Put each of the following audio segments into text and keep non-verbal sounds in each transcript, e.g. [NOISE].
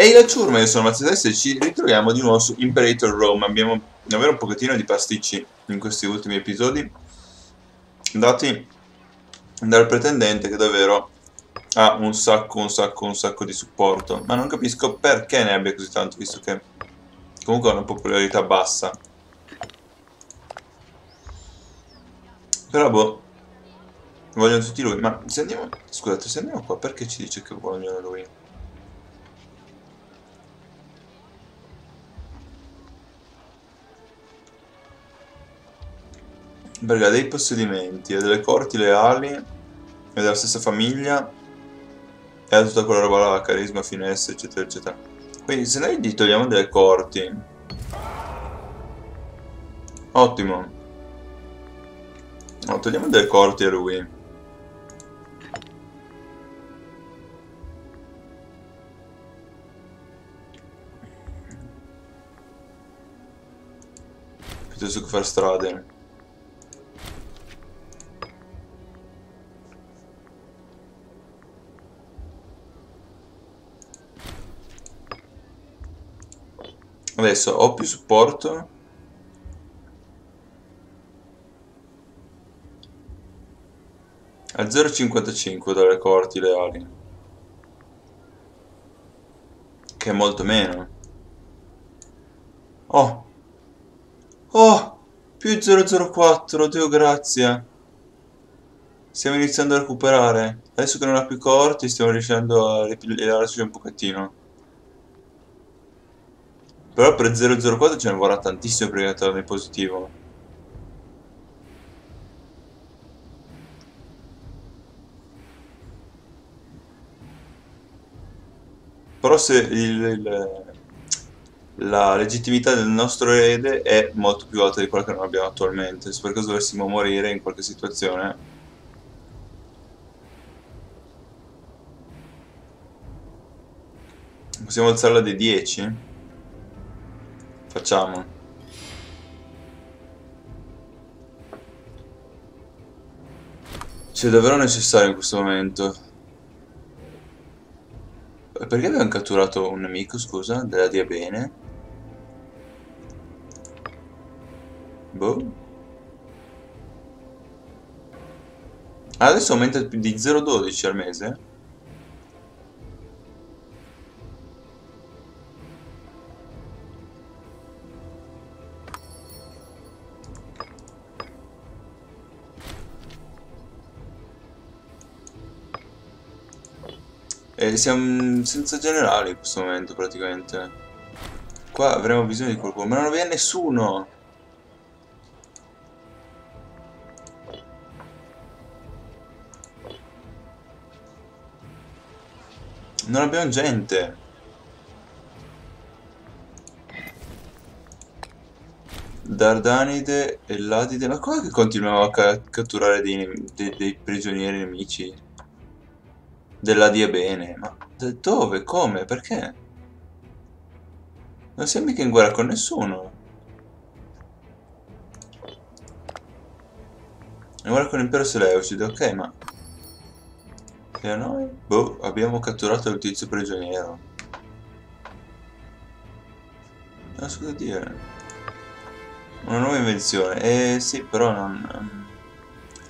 Ehi la ciurma, Mazzatessa e ci ritroviamo di nuovo su Imperator Rome. Abbiamo davvero un pochettino di pasticci in questi ultimi episodi, dati dal pretendente che davvero ha un sacco, un sacco, un sacco di supporto. Ma non capisco perché ne abbia così tanto, visto che comunque ha una popolarità bassa. Però boh, vogliono tutti lui. Ma se andiamo, scusate, se andiamo qua, perché ci dice che vogliono lui? Perché ha dei possedimenti, ha delle corti leali, è della stessa famiglia, e tutta quella roba là, carisma, finesse, eccetera, eccetera. Quindi se noi gli togliamo delle corti... Ottimo. No, togliamo delle corti a lui. Piuttosto che fare strade. Adesso ho più supporto. A 0,55 dalle corti leali. Che è molto meno. Oh! Oh! Più 004, Dio grazie. Stiamo iniziando a recuperare. Adesso che non ha più corti stiamo riuscendo a ripigliarci un pochettino. Però per 004 ce ne vorrà tantissimo per diventare positivo. Però se il, il, la legittimità del nostro erede è molto più alta di quella che non abbiamo attualmente, se per caso dovessimo morire in qualche situazione, possiamo alzarla dei 10? Facciamo. C'è davvero necessario in questo momento. Perché abbiamo catturato un nemico, scusa? Della Diabene? Boh. Adesso aumenta di 0,12 al mese? E siamo senza generali in questo momento praticamente. Qua avremo bisogno di qualcuno, ma non viene nessuno! Non abbiamo gente! Dardanide e Ladide, ma qua che continuiamo a ca catturare dei, dei, dei prigionieri nemici? Della Diabene, ma dove? Come? Perché? Non siamo mica in guerra con nessuno. In guerra con l'impero Seleucide, ok, ma... E noi? Boh, abbiamo catturato il tizio prigioniero. Non so cosa dire. Una nuova invenzione. Eh sì, però non...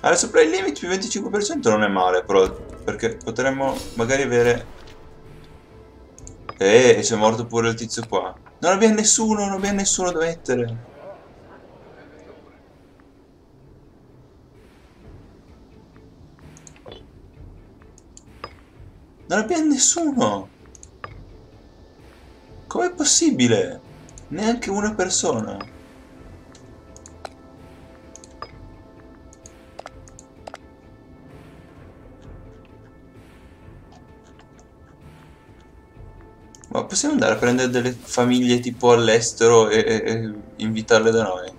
Sopra il limit più 25% non è male, però perché potremmo magari avere... Eh, c'è morto pure il tizio qua. Non abbiamo nessuno, non abbiamo nessuno da mettere. Non abbiamo nessuno. Com'è possibile? Neanche una persona. Ma possiamo andare a prendere delle famiglie tipo all'estero e, e, e invitarle da noi?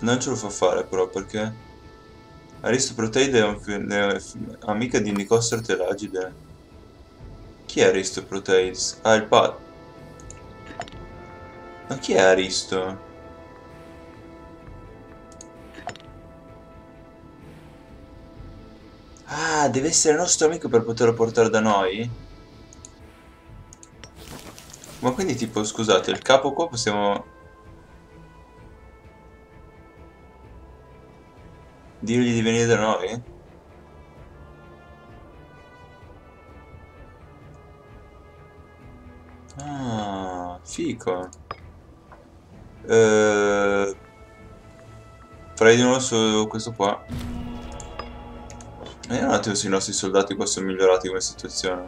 Non ce lo fa fare però perché Aristoproteide è, un, è amica di Nicostro Telagide Chi è Aristo Proteis? Ah, il padre. Ma chi è Aristo? Ah, deve essere il nostro amico per poterlo portare da noi? Ma quindi tipo, scusate, il capo qua possiamo... Dirgli di venire da noi? Ah, fico. Eh, farei di nuovo su questo qua. Vediamo un attimo se i nostri soldati qua sono migliorati come situazione.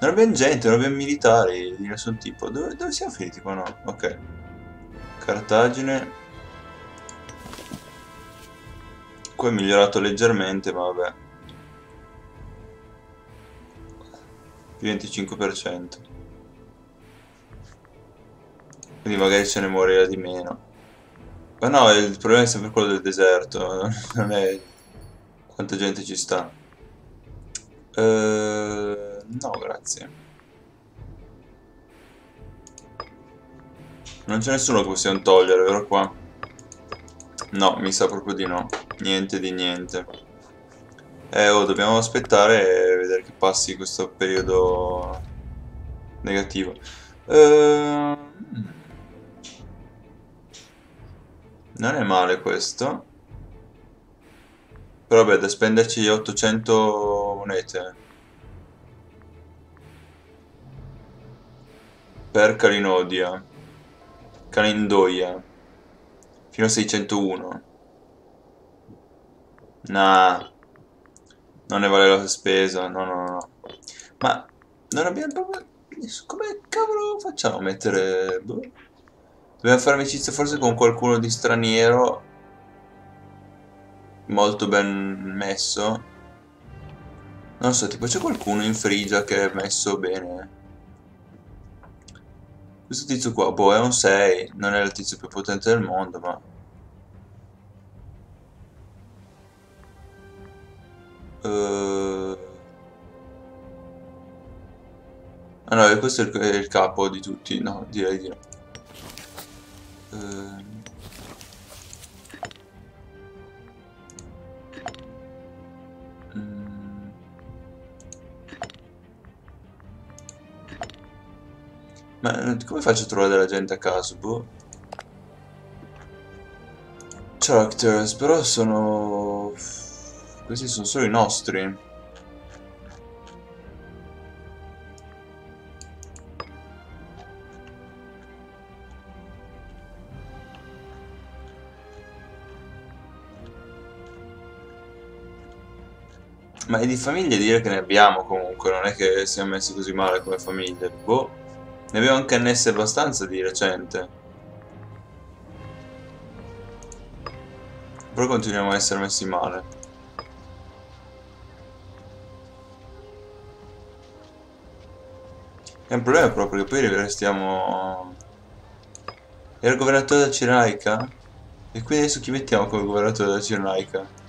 Non abbiamo gente, non abbiamo militari di nessun tipo. Dove, dove siamo finiti qua? No, ok. Cartagine. Qua è migliorato leggermente, ma vabbè. Più 25%. Quindi magari ce ne morirà di meno. Ma no, il problema è sempre quello del deserto. [LAUGHS] Non è quanta gente ci sta? Uh, no, grazie. Non c'è nessuno che possiamo togliere, vero qua? No, mi sa proprio di no. Niente di niente. Eh, oh, dobbiamo aspettare e vedere che passi questo periodo negativo. Uh, non è male questo. Però vabbè, da spenderci 800 monete. Per Calinodia. Calindoia. Fino a 601. Nah. Non ne vale la spesa, no, no, no. Ma non abbiamo proprio... Come cavolo facciamo a mettere... Boh. Dobbiamo fare amicizia forse con qualcuno di straniero molto ben messo. Non so, tipo c'è qualcuno in Frigia che è messo bene. Questo tizio qua, boh, è un 6, non è il tizio più potente del mondo, ma... Uh... Ah no, questo è il, è il, capo di tutti, no, direi di no. Uh... Ma eh, come faccio a trovare della gente a caso, boh? Characters, però sono... Questi sono solo i nostri. Ma di famiglie dire che ne abbiamo comunque, non è che siamo messi così male come famiglie, boh. Ne avevo anche annesse abbastanza di recente. Però continuiamo a essere messi male. È un problema proprio che poi restiamo... Era governatore della Ciraica? E quindi adesso chi mettiamo come governatore della Ciraica?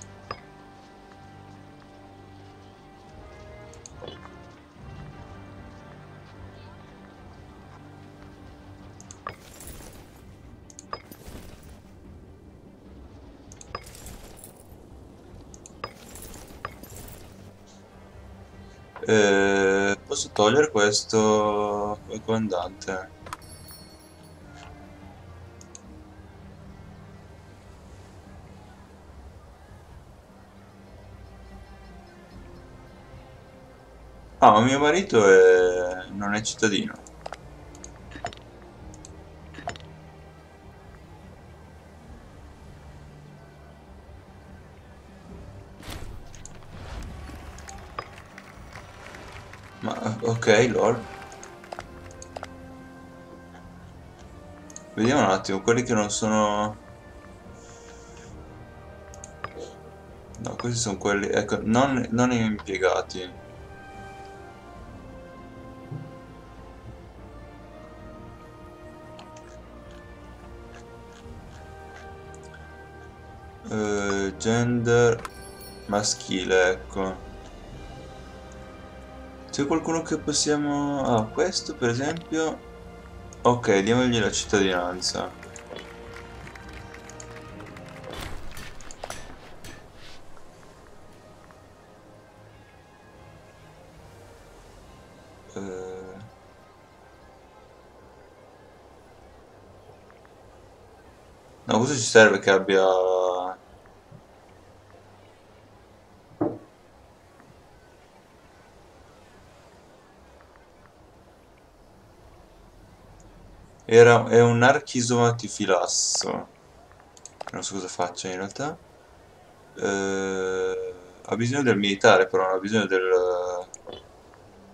Eh, posso togliere questo come comandante? Ah, ma mio marito è... non è cittadino. Ok, lol. Vediamo un attimo, quelli che non sono... No, questi sono quelli... Ecco, non, non impiegati. Uh, gender maschile, ecco. C'è qualcuno che possiamo... Ah, questo per esempio... Ok, diamogli la cittadinanza. Eh... No, cosa ci serve che abbia... Era, è un archisomatifilasso. Non so cosa faccia in realtà. Eh, ha bisogno del militare, però non ha bisogno del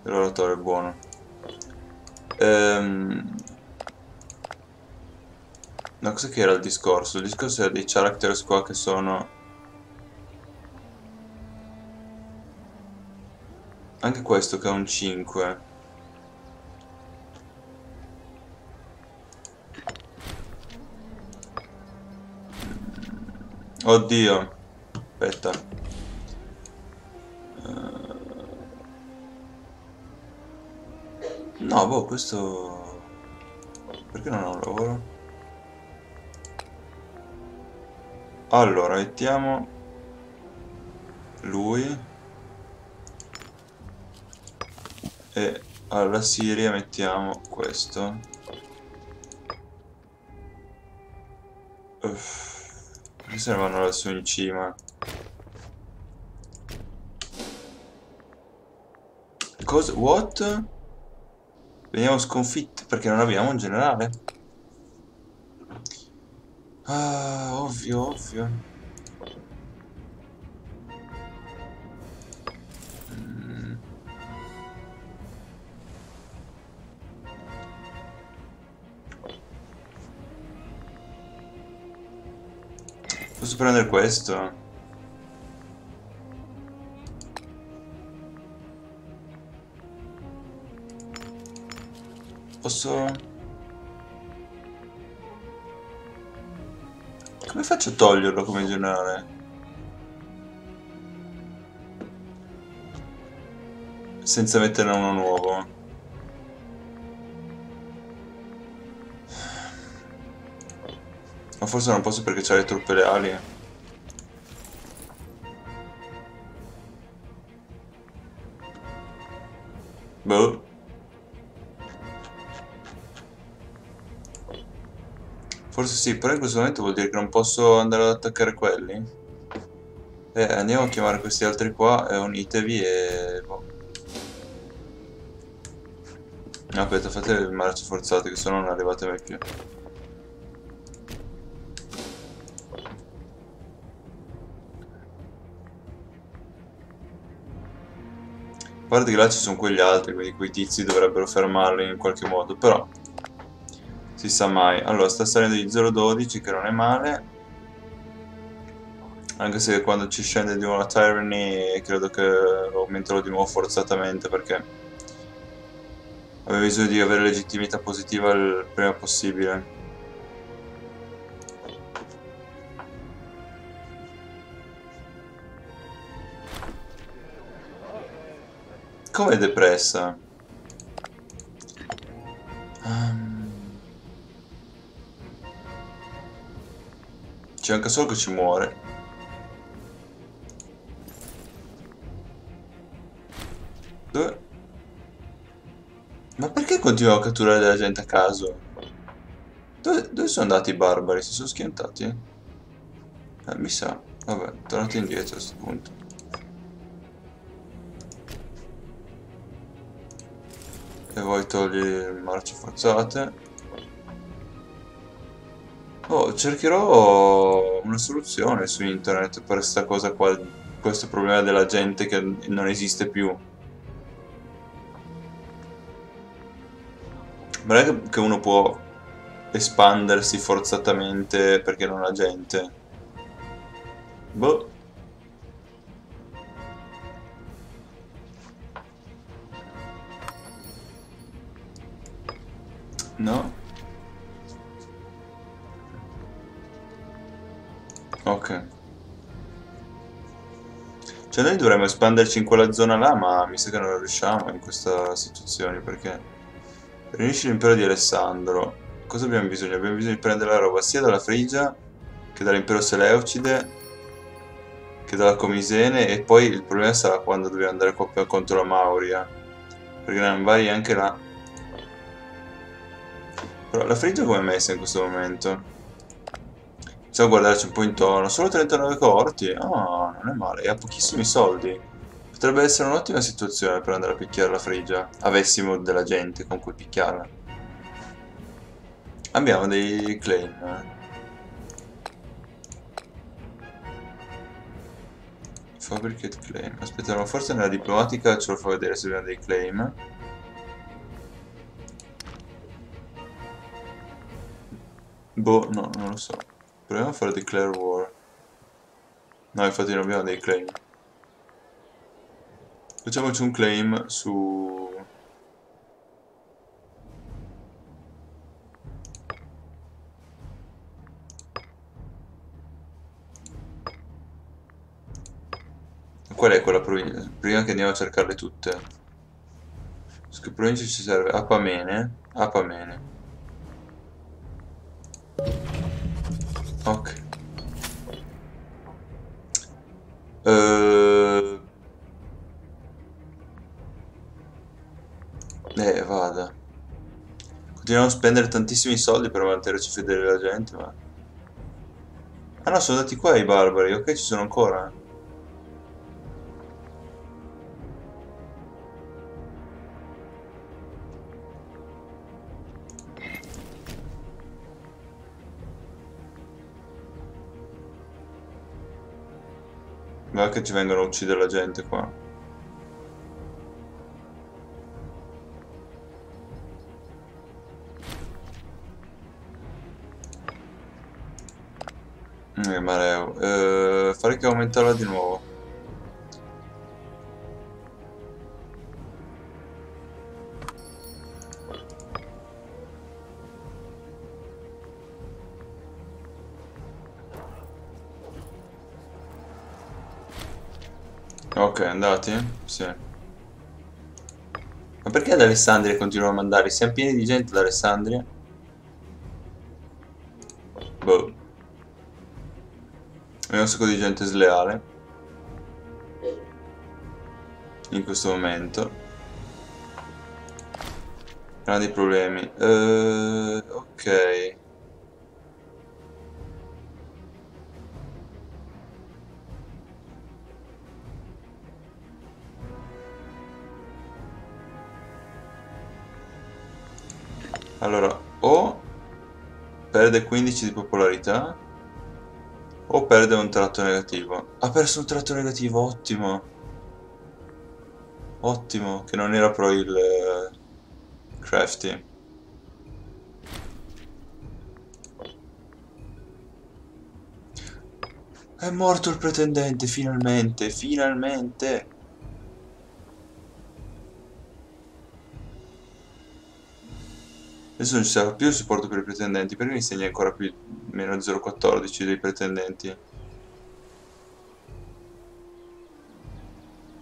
dell'oratore buono. Ehm... No, cos'è che era il discorso? Il discorso era dei characters qua che sono... Anche questo che ha un 5. Oddio. Aspetta. Uh... No, boh, questo... Perché non ho un lavoro? Allora, mettiamo... Lui. E alla Siria mettiamo questo. Uff. Perché se ne vanno lassù in cima? Cosa? What? Veniamo sconfitti perché non abbiamo un generale? Ah, ovvio, ovvio. Posso prendere questo? Posso... Come faccio a toglierlo come generale? Senza metterne uno nuovo. Ma forse non posso perché c'ha le truppe leali. Boh. Forse sì, però in questo momento vuol dire che non posso andare ad attaccare quelli. Eh, andiamo a chiamare questi altri qua e unitevi e... Boh. Aspetta, fate marce forzate che se no non arrivate mai più. Parte che là ci sono quegli altri, quindi quei tizi dovrebbero fermarli in qualche modo, però si sa mai. Allora, sta salendo di 0,12 che non è male. Anche se quando ci scende di nuovo la Tyranny credo che lo aumenterò di nuovo forzatamente perché avevo bisogno di avere legittimità positiva il prima possibile. Come depressa? Um... C'è anche solo che ci muore. Dove? Ma perché continuo a catturare della gente a caso? Dove, dove sono andati i barbari? Si sono schiantati? Eh, mi sa. Vabbè, tornate indietro a questo punto. Voi togli marce forzate oh cercherò una soluzione su internet per questa cosa qua questo problema della gente che non esiste più. Non è che uno può espandersi forzatamente perché non ha gente. Boh No. Ok. Cioè noi dovremmo espanderci in quella zona là, ma mi sa che non riusciamo in questa situazione, perché... Riunisci l'impero di Alessandro. Cosa abbiamo bisogno? Abbiamo bisogno di prendere la roba sia dalla Frigia, che dall'impero Seleucide, che dalla Comisene, e poi il problema sarà quando dobbiamo andare contro la Mauria. Perché ne hanno vari anche là. Però la Frigia come è messa in questo momento? A guardarci un po' intorno. Solo 39 corti? Ah, non è male. E ha pochissimi soldi. Potrebbe essere un'ottima situazione per andare a picchiare la frigia. Avessimo della gente con cui picchiarla. Abbiamo dei claim. Fabricate claim. Aspettiamo, forse nella diplomatica ce lo fa vedere se abbiamo dei claim. Boh, no, non lo so. Proviamo a fare declare war. No, infatti non abbiamo dei claim. Facciamoci un claim su... Qual è quella provincia? Prima che andiamo a cercarle tutte. Su che provincia ci serve? Apamene. Apamene. Continuiamo spendere tantissimi soldi per mantenerci fedeli alla gente, ma... Ah no, sono andati qua i barbari, ok, ci sono ancora. Va che ci vengono a uccidere la gente qua. Aumentarla di nuovo. Ok, andati? Sì. Ma perché ad Alessandria continuano a mandare? Siamo pieni di gente ad Alessandria? È un sacco di gente sleale. In questo momento. Grandi problemi. Uh, ok. Allora, o perde 15 di popolarità o perde un tratto negativo. Ha perso un tratto negativo, ottimo. Ottimo, che non era pro il uh, crafty. È morto il pretendente, finalmente, finalmente. Adesso non ci sarà più supporto per i pretendenti, perché mi segna ancora più meno 0,14 dei pretendenti?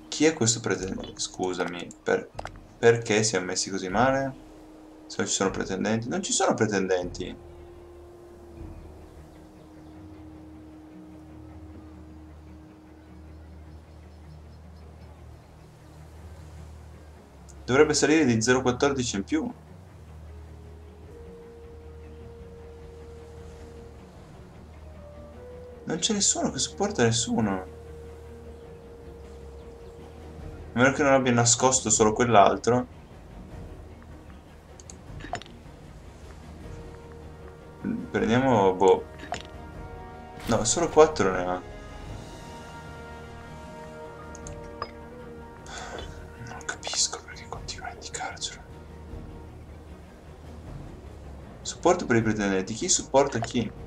Chi è questo pretendente? Scusami, per... perché siamo messi così male? Se non ci sono pretendenti? Non ci sono pretendenti! Dovrebbe salire di 0,14 in più. Non c'è nessuno che supporta nessuno. A meno che non abbia nascosto solo quell'altro. Prendiamo, boh. No, solo 4 ne ha. Non capisco perché continua a indicarcelo. Supporto per i pretendenti. Chi supporta chi?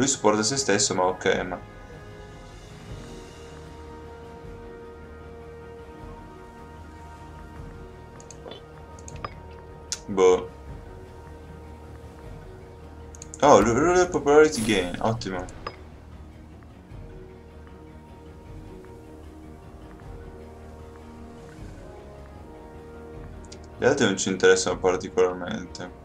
Lui supporta se stesso, ma ok, ma... Boh. Oh, ruler popularity gain, ottimo. Gli altri non ci interessano particolarmente.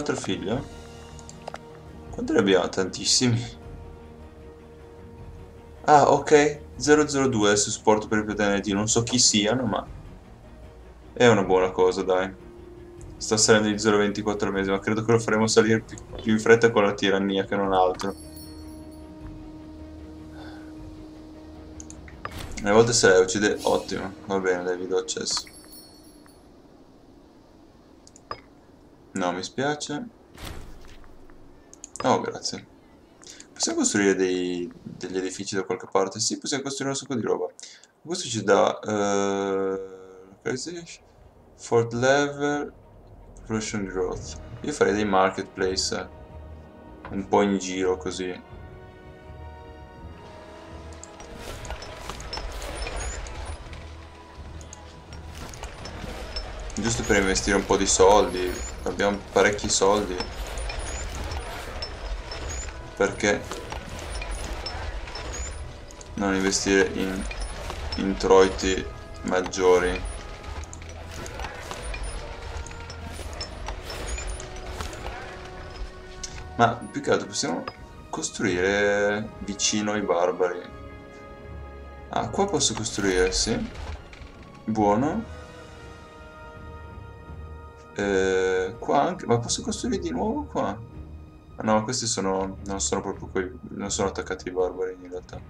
Altro figlio? Quanti ne abbiamo? Tantissimi. Ah, ok. 002 su supporto per i pretendenti. Non so chi siano, ma... È una buona cosa, dai. Sta salendo di 0,24 mesi, ma credo che lo faremo salire più, più in fretta con la tirannia che non altro. A volte se lei uccide... Ottimo, va bene, dai, vi do accesso. No, mi spiace. Oh, grazie. Possiamo costruire dei, degli edifici da qualche parte? Sì, possiamo costruire un sacco di roba. Questo ci dà... Uh, Fort level... Population growth. Io farei dei marketplace. Un po' in giro così. Giusto per investire un po' di soldi. Abbiamo parecchi soldi. Perché non investire in introiti maggiori? Ma più che altro possiamo costruire vicino ai barbari. Ah qua posso costruire sì. Buono eh, qua anche, ma posso costruire di nuovo qua? Ah, no, questi sono, non sono proprio quei, non sono attaccati ai barbari in realtà.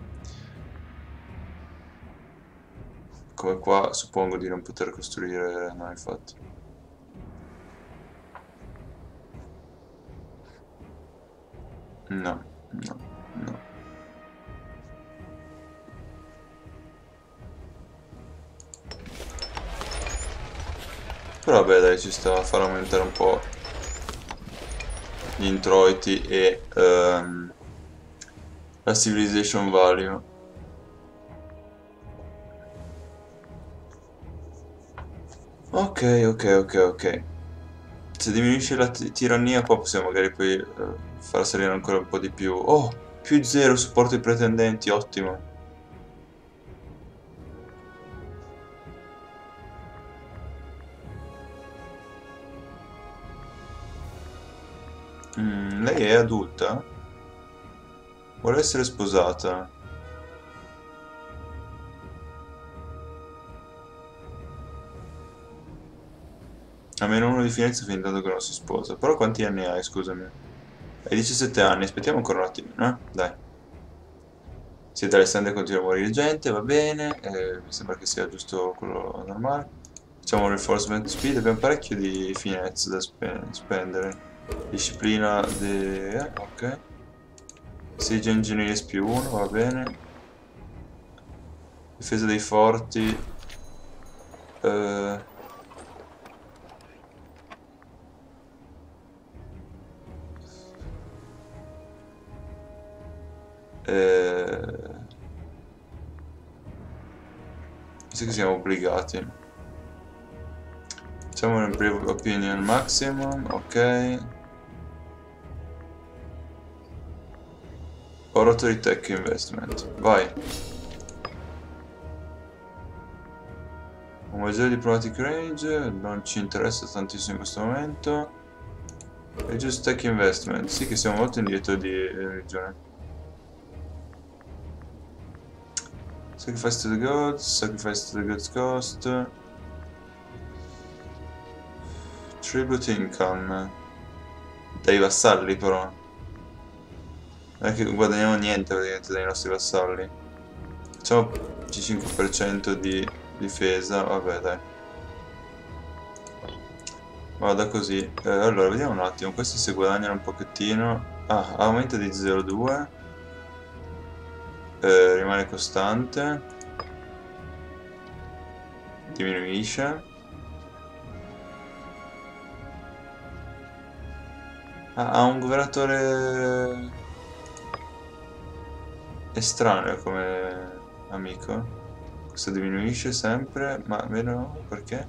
Come qua suppongo di non poter costruire, no infatti. No, no, no. Però vabbè dai ci sta a far aumentare un po' gli introiti e um, la civilization value. Ok, ok, ok, ok. Se diminuisce la tirannia qua possiamo magari poi uh, far salire ancora un po' di più. Oh, più zero supporto ai pretendenti, ottimo. Lei è adulta? Vuole essere sposata? A meno uno di finestra fin tanto che non si sposa. Però quanti anni hai, scusami? Hai 17 anni, aspettiamo ancora un attimo, eh? Dai. Siete Alessandria continua a morire gente, va bene. Eh, mi sembra che sia giusto quello normale. Facciamo un reinforcement speed, abbiamo parecchio di finezze da spe spendere. Disciplina di... Ok. Siege Engineers più 1, va bene. Difesa dei forti. Eh... Eh... Sì che siamo obbligati. Facciamo un brief opinion maximum, ok. Oratory Tech Investment. Vai. Maggiore diplomatic range, non ci interessa tantissimo in questo momento. E just Tech Investment, sì che siamo molto indietro di regione. Sacrifice to the gods, sacrifice to the gods cost. Tribute income. Dai vassalli però. Non è che guadagniamo niente praticamente dai nostri vassalli. Facciamo 5% di difesa, vabbè dai. Vada così. Eh, allora, vediamo un attimo. Questi si guadagnano un pochettino. Ah, aumenta di 0,2. Eh, rimane costante. Diminuisce. Ah, ha un governatore estraneo come amico. Questo diminuisce sempre, ma meno perché?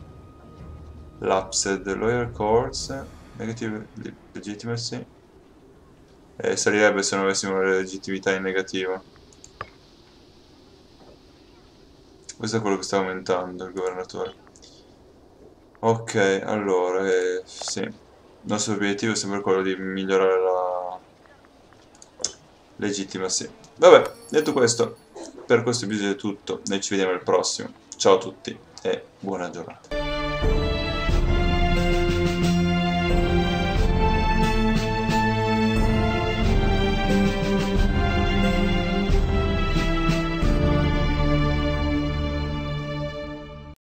Lapsed, Loyal Courts, Negative Legitimacy. E salirebbe se non avessimo la legittimità in negativo. Questo è quello che sta aumentando il governatore. Ok, allora, eh, sì. Il nostro obiettivo è sempre quello di migliorare la legittima, sì. Vabbè, detto questo, per questo episodio è tutto. Noi ci vediamo al prossimo. Ciao a tutti e buona giornata.